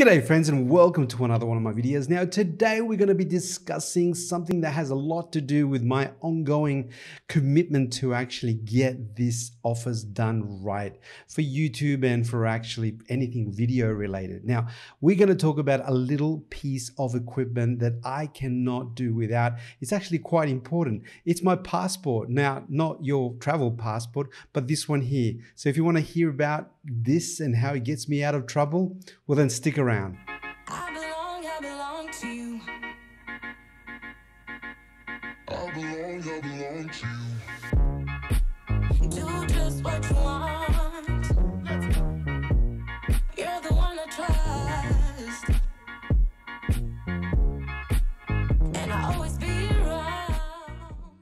G'day friends and welcome to another one of my videos. Now today we're going to be discussing something that has a lot to do with my ongoing commitment to actually get this offers done right for YouTube and for actually anything video related. Now we're going to talk about a little piece of equipment that I cannot do without. It's actually quite important. It's my passport. Now not your travel passport but this one here. So if you want to hear about this and how it gets me out of trouble, well then stick around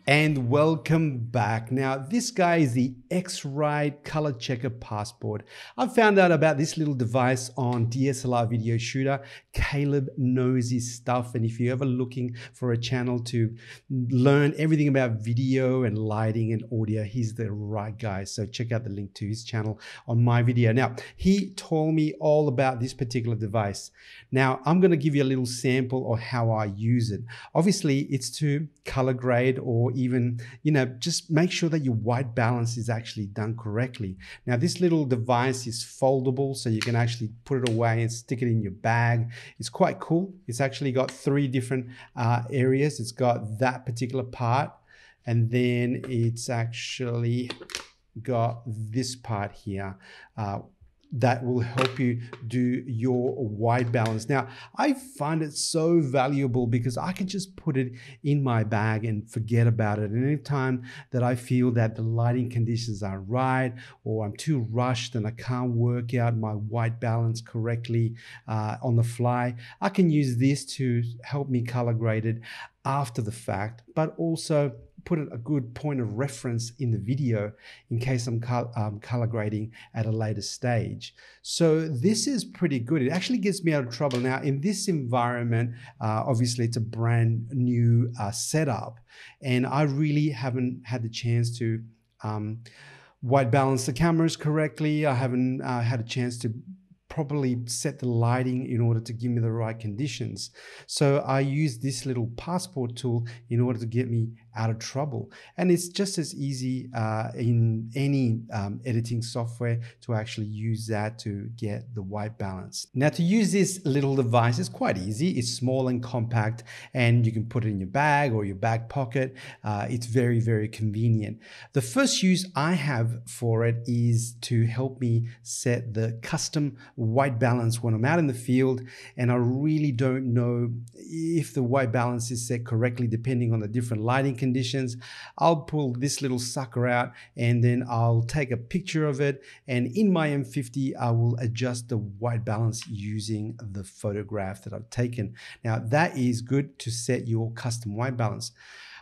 and welcome back. Now, this guy is the X-Rite Color Checker Passport. I found out about this little device on DSLR Video Shooter. Caleb knows his stuff, and if you're ever looking for a channel to learn everything about video and lighting and audio, he's the right guy. So check out the link to his channel on my video. Now, he told me all about this particular device. Now, I'm gonna give you a little sample of how I use it. Obviously, it's to color grade or even, you know, just make sure that your white balance is actually done correctly. Now, this little device is foldable, so you can actually put it away and stick it in your bag. It's quite cool. It's actually got three different uh, areas. It's got that particular part, and then it's actually got this part here, uh, that will help you do your white balance. Now, I find it so valuable because I can just put it in my bag and forget about it. And anytime that I feel that the lighting conditions aren't right or I'm too rushed and I can't work out my white balance correctly uh, on the fly, I can use this to help me color grade it after the fact, but also put a good point of reference in the video in case I'm um, color grading at a later stage. So this is pretty good. It actually gets me out of trouble. Now in this environment, uh, obviously it's a brand new uh, setup and I really haven't had the chance to um, white balance the cameras correctly. I haven't uh, had a chance to properly set the lighting in order to give me the right conditions. So I use this little passport tool in order to get me out of trouble. And it's just as easy uh, in any um, editing software to actually use that to get the white balance. Now to use this little device is quite easy. It's small and compact and you can put it in your bag or your back pocket. Uh, it's very, very convenient. The first use I have for it is to help me set the custom white balance when I'm out in the field and I really don't know if the white balance is set correctly depending on the different lighting conditions. I'll pull this little sucker out and then I'll take a picture of it and in my M50 I will adjust the white balance using the photograph that I've taken. Now that is good to set your custom white balance.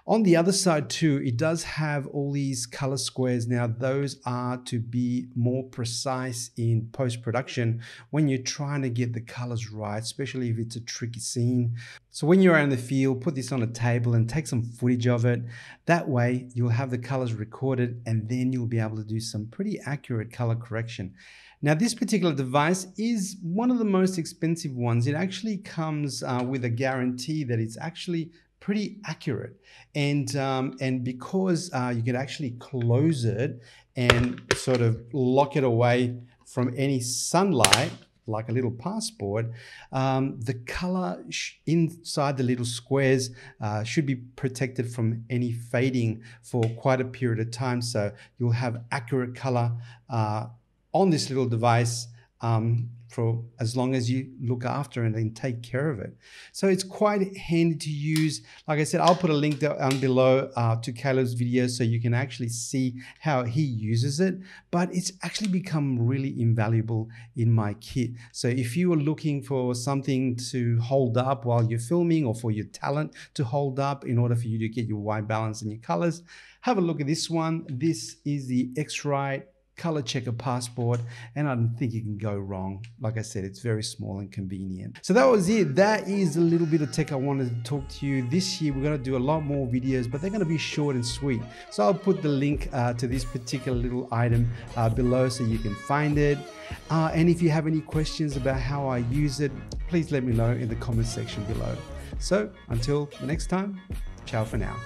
On the other side too, it does have all these color squares. Now those are to be more precise in post-production when you're trying to get the colors right, especially if it's a tricky scene. So when you're out in the field, put this on a table and take some footage of it. That way you'll have the colors recorded and then you'll be able to do some pretty accurate color correction. Now, this particular device is one of the most expensive ones. It actually comes uh, with a guarantee that it's actually pretty accurate. And, um, and because uh, you can actually close it and sort of lock it away from any sunlight, like a little passport, um, the color inside the little squares uh, should be protected from any fading for quite a period of time. So you'll have accurate color uh, on this little device um, for as long as you look after it and then take care of it. So it's quite handy to use. Like I said, I'll put a link down below uh, to Caleb's video so you can actually see how he uses it. But it's actually become really invaluable in my kit. So if you are looking for something to hold up while you're filming or for your talent to hold up in order for you to get your white balance and your colors, have a look at this one. This is the X-Rite color checker passport and I don't think it can go wrong. Like I said, it's very small and convenient. So that was it. That is a little bit of tech I wanted to talk to you. This year we're going to do a lot more videos, but they're going to be short and sweet. So I'll put the link uh, to this particular little item uh, below so you can find it. Uh, and if you have any questions about how I use it, please let me know in the comment section below. So until the next time, ciao for now.